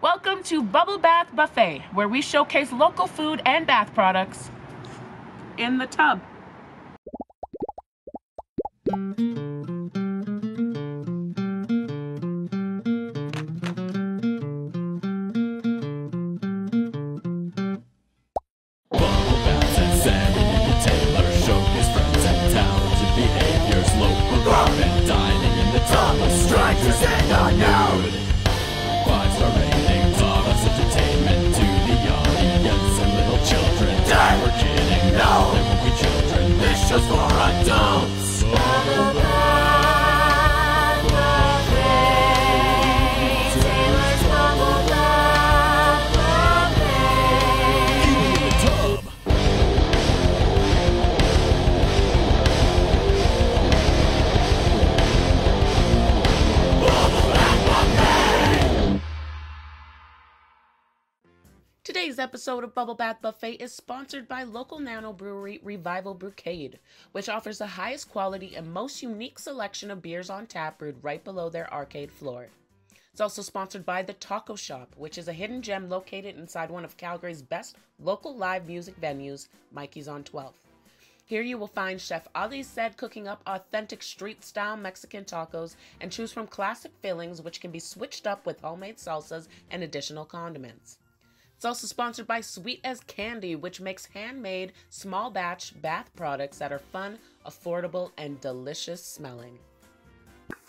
Welcome to Bubble Bath Buffet, where we showcase local food and bath products in the tub. Episode of Bubble Bath Buffet is sponsored by local nano brewery Revival Brewcade, which offers the highest quality and most unique selection of beers on tap brewed right below their arcade floor. It's also sponsored by The Taco Shop, which is a hidden gem located inside one of Calgary's best local live music venues, Mikey's on 12th. Here you will find Chef Ali Said cooking up authentic street style Mexican tacos and choose from classic fillings which can be switched up with homemade salsas and additional condiments. It's also sponsored by Sweet as Candy, which makes handmade, small batch bath products that are fun, affordable, and delicious smelling.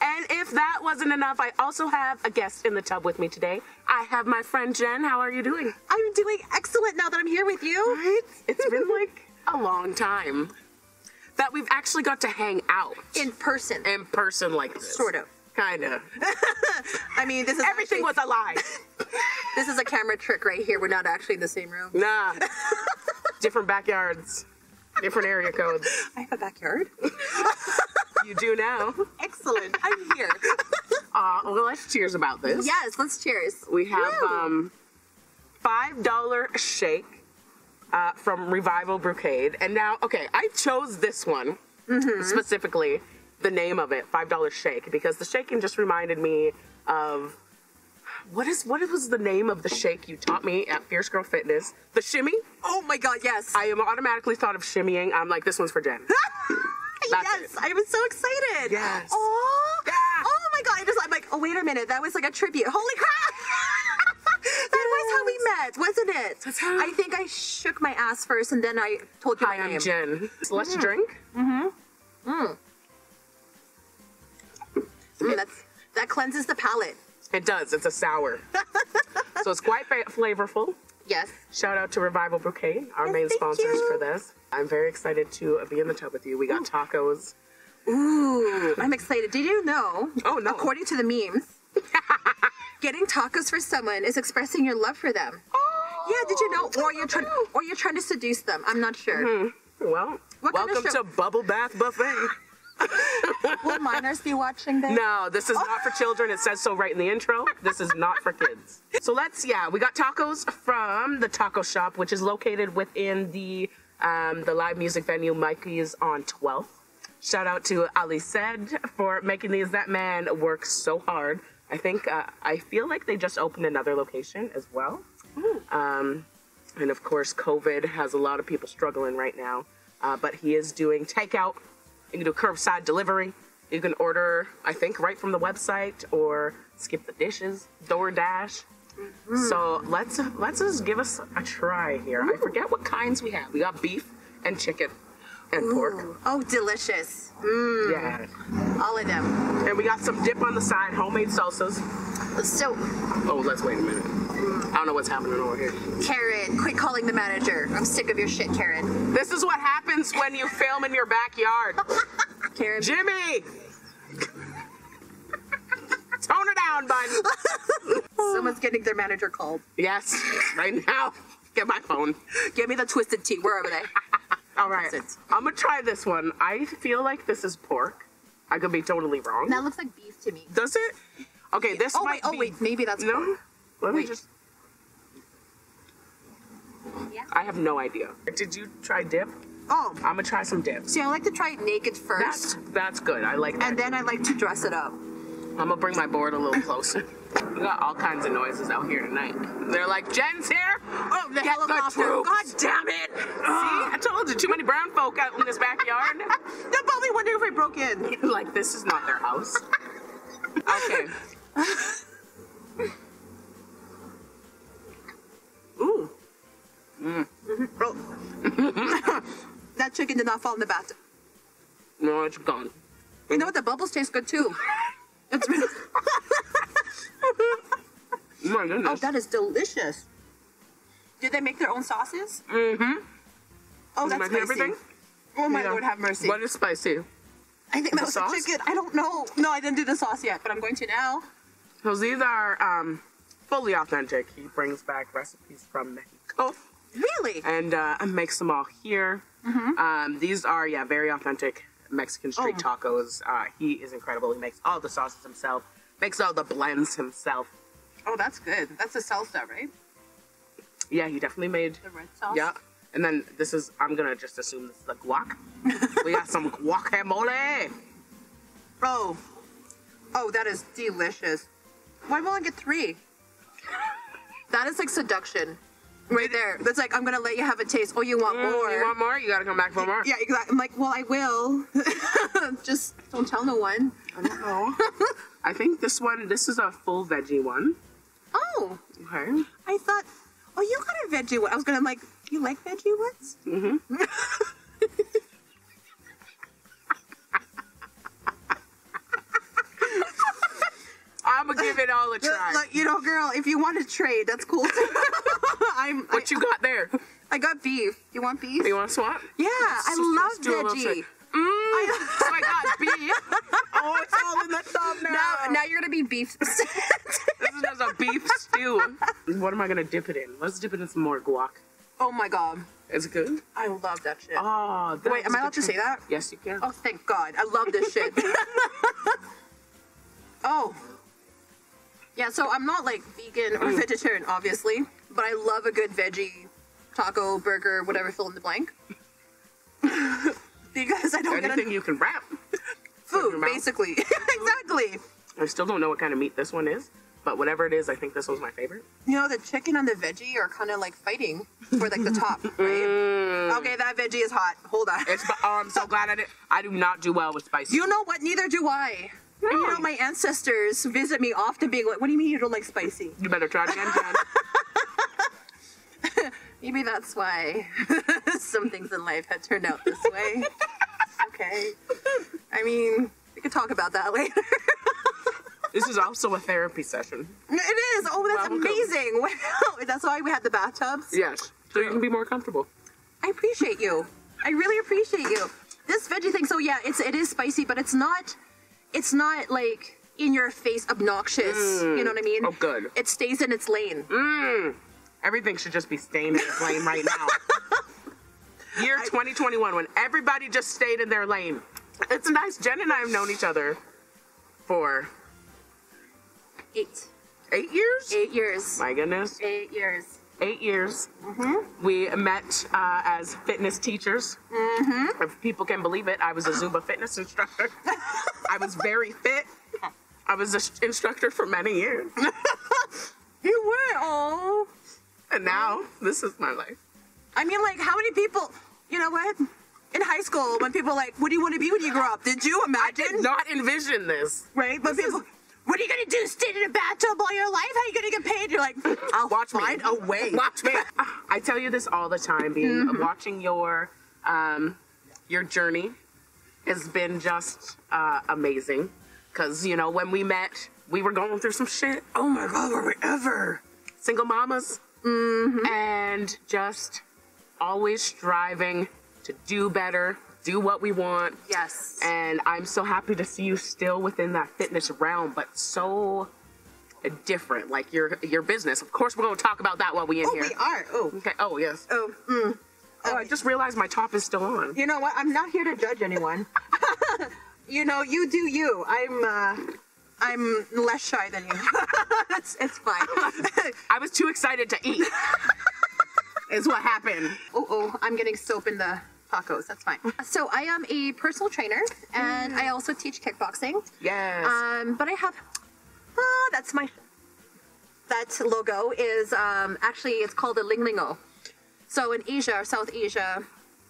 And if that wasn't enough, I also have a guest in the tub with me today. I have my friend Jen. How are you doing? I'm doing excellent now that I'm here with you. Right? It's been like a long time that we've actually got to hang out In person. in person like this. Sort of. Kind of. I mean, this is Everything was actually- a lie. This is a camera trick right here. We're not actually in the same room. Nah. Different backyards, different area codes. I have a backyard. You do now. Excellent. I'm here. Uh, well, let's cheers about this. yes, let's cheers. We have Woo. um, five dollar shake uh, from Revival Brewcade, and now okay, I chose this one Mm-hmm. specifically, the name of it, five dollar shake, because the shaking just reminded me of what is what was the name of the shake you taught me at Fierce Girl Fitness? The shimmy. Oh my god, yes. I am automatically thought of shimmying. I'm like, this one's for Jen. Yes, it. I was so excited. Yes. Oh, Yeah. oh my god. I just, I'm like, oh, wait a minute. That was like a tribute. Holy crap. that was how we met, wasn't it? That's how- I think I shook my ass first and then I told you Hi, my I'm name. Jen. So let's mm. Mm-hmm. drink. Okay, that's, that cleanses the palate. It does. It's a sour. so it's quite flavorful. Yes. Shout out to Revival Brewcade, our Yes, main sponsors you. for this. I'm very excited to be in the tub with you. We got tacos. Ooh, I'm excited. Did you know? Oh, no. According to the memes, getting tacos for someone is expressing your love for them. Oh. Yeah, did you know? Or you're trying, or you're trying to seduce them. I'm not sure. Hmm. Well, What kind of welcome to Bubble Bath Buffet. Will minors be watching this? No, this is not for children. It says so right in the intro. This is not for kids. So let's, yeah, we got tacos from the taco shop, which is located within the um, the live music venue Mikey's on 12th. Shout out to Ali Said for making these. That man works so hard. I think uh, I feel like they just opened another location as well. Um, and of course, COVID has a lot of people struggling right now. Uh, but he is doing takeout. You can do curbside delivery. You can order, I think, right from the website or SkipTheDishes, DoorDash. So let's let's just give us a try here. I forget what kinds we have. We got beef and chicken and pork. Oh, delicious. Mm, Yeah. all of them. And we got some dip on the side, homemade salsas. So, Oh, let's wait a minute. I don't know what's happening over here. Karen, quit calling the manager. I'm sick of your shit, Karen. This is what happens when you film in your backyard. Karen. Jimmy! Tone it down, bud. Someone's getting their manager called. yes, right now. Get my phone. Give me the twisted tea. Where are they? All right. I'm gonna try this one. I feel like this is pork. I could be totally wrong. that looks like beef to me. Does it? Okay, this Oh, might wait, oh, wait, maybe that's no. pork. Let me just. Yeah. I have no idea. Did you try dip? Oh, I'm gonna try some dip. see, I like to try it naked first, That's that's good. I like that. and then I like to dress it up. I'm gonna bring my board a little closer. We got all kinds of noises out here tonight. They're like, Jen's here. Oh, the Get helicopter. troops." God damn it. See, I told you, too many brown folk out in this backyard. They're probably wondering if I broke in. like, this is not their house. Okay. Ooh. Oh. that chicken did not fall in the bathtub. No, it's gone. You know what? The bubbles taste good too. It's Oh my goodness. oh, that is delicious. Did they make their own sauces? mm-hmm. Oh, that's spicy. favorite thing? Oh my Yeah. Lord, have mercy. What is spicy? I think that the was sauce? chicken. I don't know. No, I didn't do the sauce yet, but I'm going to now. So these are um, fully authentic. He brings back recipes from Mexico Really? and uh, makes them all here. Um, these are, yeah, very authentic Mexican street Oh. tacos. Uh, he is incredible. He makes all the sauces himself, makes all the blends himself. Oh, that's good. That's the salsa, right? Yeah, he definitely made. The red sauce. Yeah. And then this is, I'm gonna just assume this is the guac. we got some guacamole. Oh. Oh, that is delicious. Why won't I get three? That is like seduction. Right there. That's like, I'm going to let you have a taste. Oh, you want Mm, more? You want more? You gotta come back for more. Yeah, exactly. I'm like, well, I will. Just don't tell no one. I don't know. I think this one, this is a full veggie one. Oh, Okay. I thought, oh, you got a veggie one. I was going to like, you like veggie ones? Mm-hmm. gonna give it all a try. Look, you know, girl, if you want to trade, that's cool too. I'm, I, what you got there? I got beef. You want beef? You want to swap? Yeah, Let's I love do a veggie. Mm, so I got beef. Oh, it's all in the thumb now. Now, now you're gonna be beef. This is just a beef stew. What am I gonna dip it in? Let's dip it in some more guac. oh my god, Is it good? I love that shit. Oh, that Wait, am I allowed to say that? Yes, you can. Oh, thank God. I love this shit. oh. Yeah, so I'm not like vegan or vegetarian, obviously, but I love a good veggie taco, burger, whatever, fill in the blank. because I don't get Anything you can wrap. food, basically. exactly. I still don't know what kind of meat this one is, but whatever it is, I think this was my favorite. You know, the chicken and the veggie are kind of like fighting for like the top, right? Okay, that veggie is hot. Hold on. Mm. It's. Oh, I'm so glad I did. I do not do well with spicy. You know what? Neither do I. And you know, my ancestors visit me often being like, what do you mean you don't like spicy? You better try it again, Jen. Maybe that's why some things in life had turned out this way. okay. I mean, we could talk about that later. this is also a therapy session. it is. Oh, that's Welcome. amazing. Wow. That's why we had the bathtubs. Yes. So you can be more comfortable. I appreciate you. I really appreciate you. This veggie thing, so yeah, it's it is spicy, but it's not it's not like in your face obnoxious. You know what I mean? Mm, oh, good. It stays in its lane. Mmm. Everything should just be staying in its lane right now. Year 2021, when everybody just stayed in their lane. It's nice. Jen and I have known each other for Eight. eight years. Eight years. My goodness. Eight years. Eight years. Mm-hmm. We met uh, as fitness teachers. Mm-hmm. If people can believe it, I was a Zumba fitness instructor. I was very fit. I was an instructor for many years. You were. Oh. And now, this is my life. I mean, like, how many people? You know what? In high school, when people like, "What do you want to be when you grow up?" Did you I imagine? did not envision this. Right? But people, what are you gonna do? Stay in a bathtub all your life? How are you gonna get paid? You're like, I'll Watch me. find a way. Watch me. I tell you this all the time. Being Mm-hmm. watching your um, your journey has been just uh, amazing. Cause you know when we met, we were going through some shit. Oh my God, were we ever? Single mamas, Mm-hmm. and just always striving to do better, do what we want. Yes. And I'm so happy to see you still within that fitness realm, but so different. Like your your business. Of course, we're going to talk about that while we in oh, here. we are. Oh. Okay. Oh yes. Oh. Mm. Oh, I just realized my top is still on. You know what? I'm not here to judge anyone. you know, you do you. I'm. uh I'm less shy than you. it's, it's fine. I was too excited to eat. is what happened. oh, oh, I'm getting soap in the tacos. That's fine. So I am a personal trainer, and I also teach kickboxing. Yes. Um, but I have. Oh, that's my. that logo is um, actually it's called a linglingo. So in Asia or South Asia,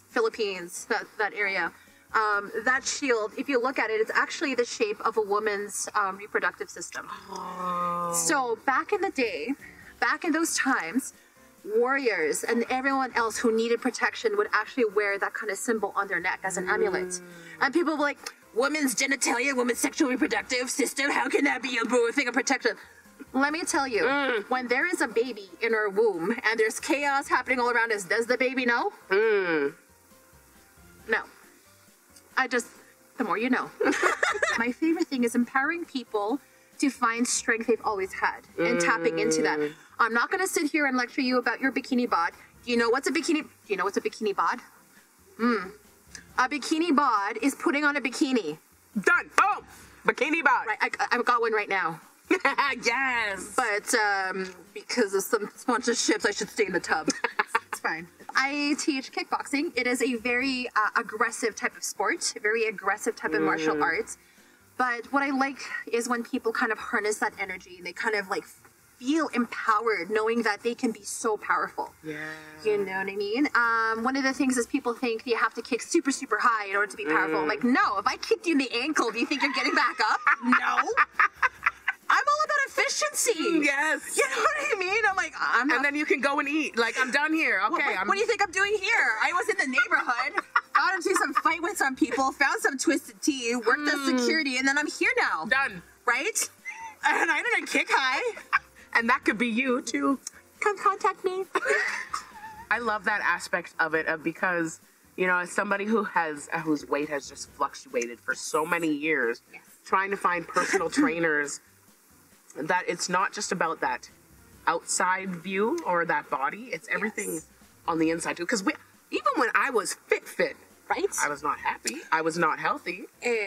Philippines, that that area, um, that shield, if you look at it, it's actually the shape of a woman's um, reproductive system. Oh. So back in the day, back in those times, warriors and everyone else who needed protection would actually wear that kind of symbol on their neck as an amulet. Mm. And people were like, women's genitalia, woman's sexual reproductive system, how can that be a thing of protection? Let me tell you, mm. when there is a baby in her womb and there's chaos happening all around us, does the baby know? Mm. No. I just, the more you know. My favorite thing is empowering people to find strength they've always had and tapping into that. I'm not going to sit here and lecture you about your bikini bod. Do you know what's a bikini? Do you know what's a bikini bod? Hmm. A bikini bod is putting on a bikini. Done. Boom. Bikini bod. Right, I, I've got one right now. yes. But um, because of some sponsorships, I should stay in the tub. it's fine. I teach kickboxing. It is a very uh, aggressive type of sport, very aggressive type of martial arts. But what I like is when people kind of harness that energy and they kind of like feel empowered knowing that they can be so powerful. Yeah. You know what I mean? Um, one of the things is people think you have to kick super, super high in order to be powerful. I'm like, no, if I kicked you in the ankle, do you think you're getting back up? no. I'm all about efficiency. Yes. You know what I mean? I'm like, I'm. And then you can go and eat. Like I'm done here. Okay. what, what- I'm. what do you think I'm doing here? I was in the neighborhood, got into some fight with some people, found some twisted tea, worked as security, and then I'm here now. done. Right? And I didn't kick high. And that could be you too. Come contact me. I love that aspect of it of because you know as somebody who has uh, whose weight has just fluctuated for so many years, Yes. trying to find personal trainers that it's not just about that outside view or that body, it's everything Yes. on the inside too. Because even when I was fit, fit, Right? I was not happy. I was not healthy.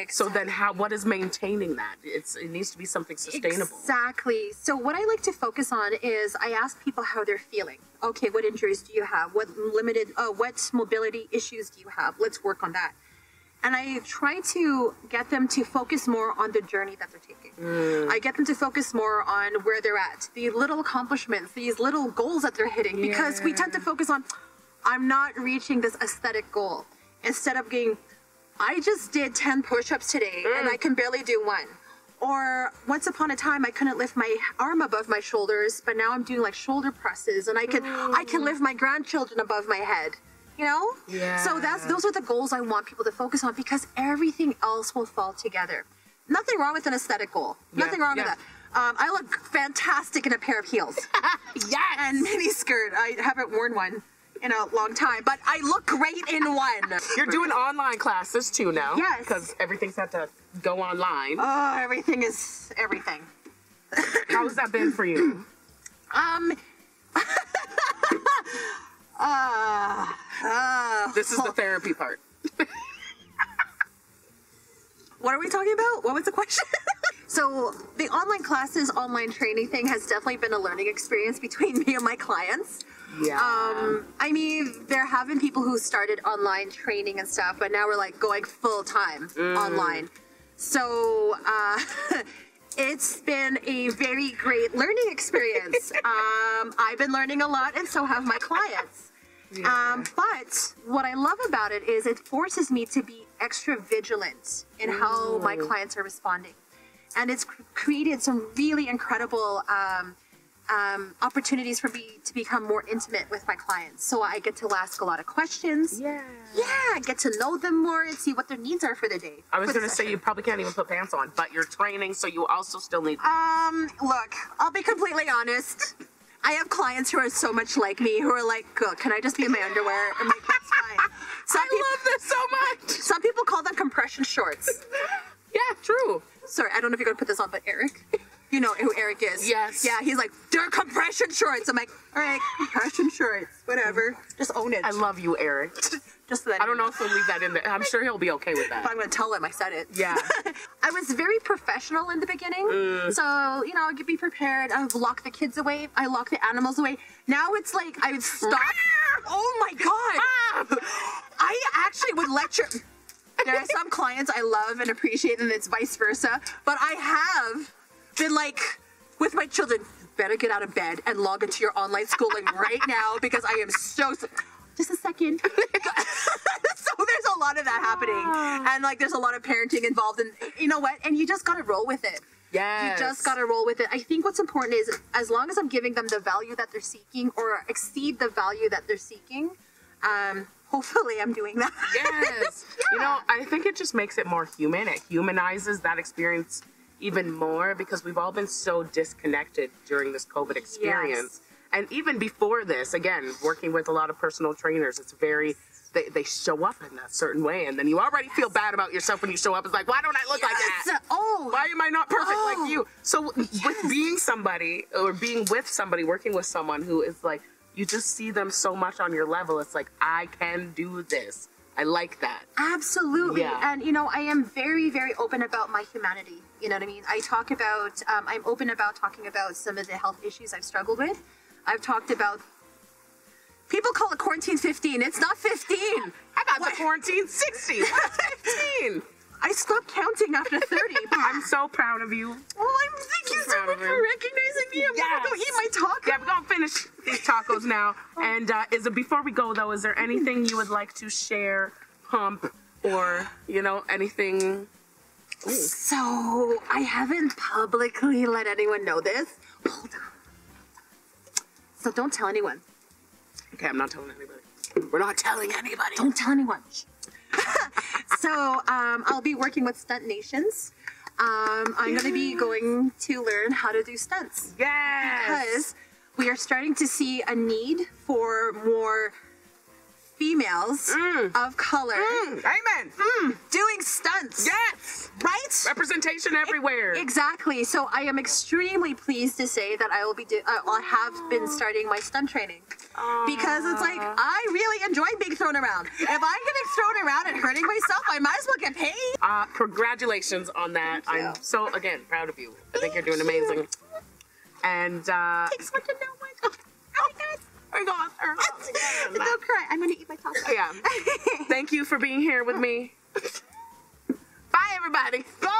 So then, how? What is maintaining that? It's it needs to be something sustainable. Exactly. So what I like to focus on is I ask people how they're feeling. Okay, what injuries do you have? What limited, uh, what mobility issues do you have? Let's work on that. And I try to get them to focus more on the journey that they're taking. I get them to focus more on where they're at, the little accomplishments, these little goals that they're hitting, because we tend to focus on, I'm not reaching this aesthetic goal. Instead of being, I just did 10 push ups today and I can barely do one. Or once upon a time I couldn't lift my arm above my shoulders, but now I'm doing like shoulder presses and I can I can lift my grandchildren above my head. You know? Yeah. So that's those are the goals I want people to focus on because everything else will fall together. Nothing wrong with an aesthetic goal. Yeah, Nothing wrong yeah. with that. Um, I look fantastic in a pair of heels yes. and mini skirt. I haven't worn one in a long time, but I look great in one. You're doing online classes too now. Yes. Because everything's had to go online. Oh, everything is everything. How's that been for you? Um. uh, uh, This is the therapy part. what are we talking about? What was the question? so the online classes, online training thing has definitely been a learning experience between me and my clients. Yeah. Um, I mean, there have been people who started online training and stuff, but now we're like going full time online. So uh, it's been a very great learning experience. um, I've been learning a lot, and so have my clients. Um, but what I love about it is it forces me to be extra vigilant in how my clients are responding. And it's cr- created some really incredible um, um, opportunities for me to become more intimate with my clients. So I get to ask a lot of questions. yeah. Yeah, get to know them more and see what their needs are for the day. I was going to say you probably can't even put pants on, but you're training, so you also still need. Um, look, I'll be completely honest. I have clients who are so much like me who are like, "Good, can I just be in my underwear?" I'm like, "That's fine." Some I people, love this so much. some people call them compression shorts. Yeah, true. Sorry, I don't know if you're gonna put this on, but Eric, you know who Eric is. Yes. Yeah, he's like, they're compression shorts. I'm like, all right, compression shorts, whatever. Just own it. I love you, Eric. Just that I don't know if he'll leave that in there. I'm sure he'll be okay with that. But. I'm gonna tell him I said it. Yeah. I was very professional in the beginning. Mm. So, you know, I could be prepared. I would lock the kids away. I lock the animals away. Now it's like I would stop. oh my God. I actually would lecture. There are some clients I love and appreciate, and it's vice versa. But I have been like, with my children, better get out of bed and log into your online schooling right now because I am so. Just a second. so there's a lot of that happening, and like there's a lot of parenting involved, and you know what? And you just gotta roll with it. Yes. You just gotta roll with it. I think what's important is as long as I'm giving them the value that they're seeking or exceed the value that they're seeking, um, hopefully I'm doing that. Yes. You know, I think it just makes it more human. It humanizes that experience even more because we've all been so disconnected during this COVID experience. And even before this, again, working with a lot of personal trainers, it's very they, they show up in a certain way and then you already feel bad about yourself when you show up. It's like, why don't I look like that? Oh. Why am I not perfect Oh. like you? So with being somebody or being with somebody, working with someone who is like you just see them so much on your level, it's like I can do this. I like that. Absolutely. Yeah. And, you know, I am very, very open about my humanity. You know what I mean? I talk about, um, I'm open about talking about some of the health issues I've struggled with. I've talked about, people call it quarantine 15. It's not 15. I got What? the quarantine 60. What's 15? I stopped counting after 30. I'm so proud of you. Oh, I'm thank you so much for recognizing me. I'm gonna go eat my taco. Yeah, we're gonna finish these tacos now. And uh, is it before we go though? Is there anything you would like to share, pump, or you know anything? So I haven't publicly let anyone know this. Hold on. So don't tell anyone. Okay, I'm not telling anybody. We're not telling anybody. Don't tell anyone. so um, I'll be working with Stunt Nations. Um, I'm going to be going to learn how to do stunts Yes. because we are starting to see a need for more females of color Mm, amen. doing stunts. Yes. Right? Representation everywhere. Exactly. So I am extremely pleased to say that I will be. Do- uh, I have been starting my stunt training because it's like I really enjoy being thrown around. If I'm getting thrown around and hurting myself, I might as well get paid. Uh, congratulations on that. I'm so again proud of you. I think you're doing amazing. And uh, Thanks want to know what. Oh my god. We're going turn off again. Don't cry. I'm gonna eat my taco. Oh, yeah. Thank you for being here with me. Bye, everybody. Bubble